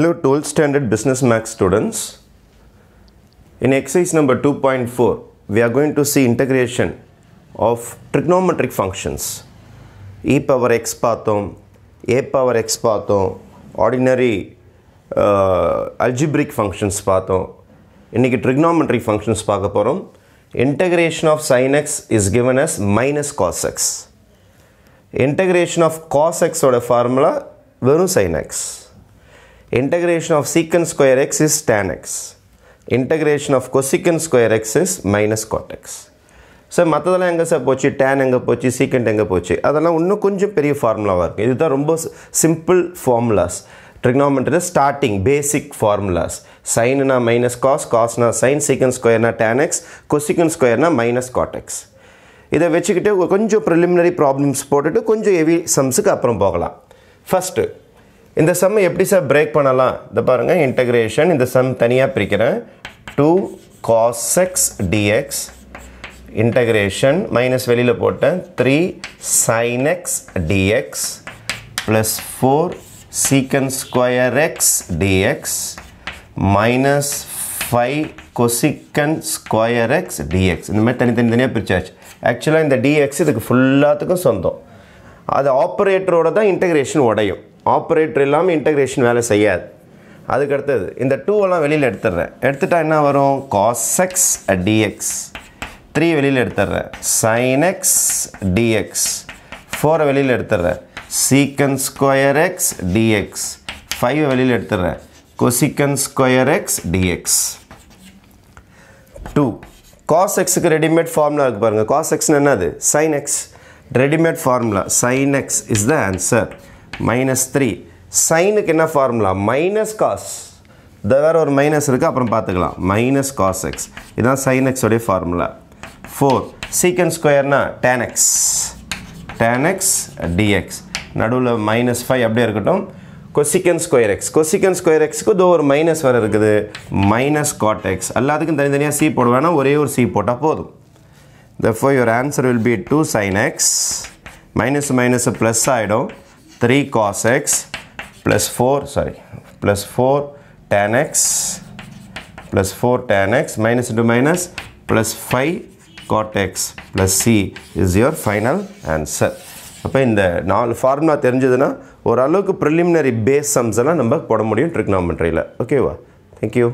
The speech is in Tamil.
Hello 12th standard business max students. In exercise number 2.4, we are going to see integration of trigonometric functions. e power x பார்த்தோம் a power x பார்த்தோம் ordinary uh, algebraic functions பார்த்தோம் இன்றைக்கி trigonometric functions பார்க்க போகிறோம் integration of sin x is given as minus cos x integration of cos x ஓட ஃபார்முலா வெறும் sin x integration of secant square x is tan x. Integration of cosecant square x is minus cot x. Sir மற்றதெல்லாம் எங்கே சார் போச்சு? டேன் எங்கே போச்சு? சீக்கண்ட் எங்கே போச்சு? அதெல்லாம் இன்னும் கொஞ்சம் பெரிய ஃபார்முலாவாக இருக்குது இதுதான் ரொம்ப simple formulas trigonometry starting basic formulas சைனுனா minus cos காஸ்னா சைன் சீக்கன் ஸ்கொயர்னா டேன் எக்ஸ் கொசிக்கன் ஸ்கொயர்னா மைனஸ் காட்டெக்ஸ் இதை வச்சுக்கிட்டு கொஞ்சம் ப்ரிலிமினரி ப்ராப்ளம்ஸ் போட்டுட்டு கொஞ்சம் ஹெவி சம்ஸுக்கு அப்புறம் போகலாம். ஃபஸ்ட்டு இந்த சம்மை எப்படி சார் பிரேக் பண்ணலாம்? இந்த பாருங்கள் இன்டகிரேஷன் இந்த சம் தனியாக பிரிக்கிறேன். Two cos x d x integration minus வெளியில் போட்டேன். Three sine x d x plus four secant square x d x minus five cosecant square x d x இந்த மாதிரி தனித்தனி தனியாக பிரிச்சாச்சு. ஆக்சுவலாக இந்த டிஎக்ஸ் இதுக்கு ஃபுல்லாத்துக்கும் சொந்தம். அது ஆப்ரேட்டரோட தான் இன்டகிரேஷன் உடையும். ஆப்ரேட்டர் இல்லாமல் இன்டகிரேஷன் வேலை செய்யாது. அதுக்கு அடுத்தது இந்த டூவெல்லாம் வெளியில் எடுத்துடுறேன். எடுத்துட்டா என்ன வரும்? காசெக்ஸ் டிஎக்ஸ் த்ரீ வெளியில் எடுத்துடுறேன். சைனெக்ஸ் டிஎக்ஸ் ஃபோரை வெளியில் எடுத்துடுறேன். சீக்கன் ஸ்கொயர் எக்ஸ் டிஎக்ஸ் ஃபைவ் வெளியில் எடுத்துடுறேன். Cosecant square x d x two cos எக்ஸுக்கு ரெடிமேட் ஃபார்முலா இருக்குது பாருங்கள் காஸ் எக்ஸ்னு என்னது? Sine x readymade formula sine x is the answer minus three சைனுக்கு என்ன ஃபார்முலா மைனஸ் காஸ் இந்த வேறு ஒரு மைனஸ் இருக்குது அப்புறம் பார்த்துக்கலாம். மைனஸ் காஸ் எக்ஸ் இதுதான் சைன் எக்ஸோடைய formula four secant ஸ்கொயர்னா tan x tan x dx நடுவில் மைனஸ் ஃபைவ் அப்படியே இருக்கட்டும். Cosecant square x cosecant square எக்ஸுக்கு இதோ ஒரு மைனஸ் வேறு இருக்குது. மைனஸ் காட் எக்ஸ் எல்லாத்துக்கும் தனித்தனியாக சி போடுவேன்னா ஒரே ஒரு சி போட்டால் போதும். த ஃபோ your answer will be two sine x minus minus plus ஆகிடும் 3 cos x plus 4 sorry plus 4 tan x plus 4 tan x minus into minus plus 5 cot x plus c is your final answer அப்போ இந்த நாலு ஃபார்முலா தெரிஞ்சதுன்னா ஓரளவுக்கு ப்ரிலிமினரி பேஸ் சம்ஸ் எல்லாம் நம்ம போட முடியும் ட்ரிக்னாமெண்ட்ரியில் ஓகேவா தேங்க்யூ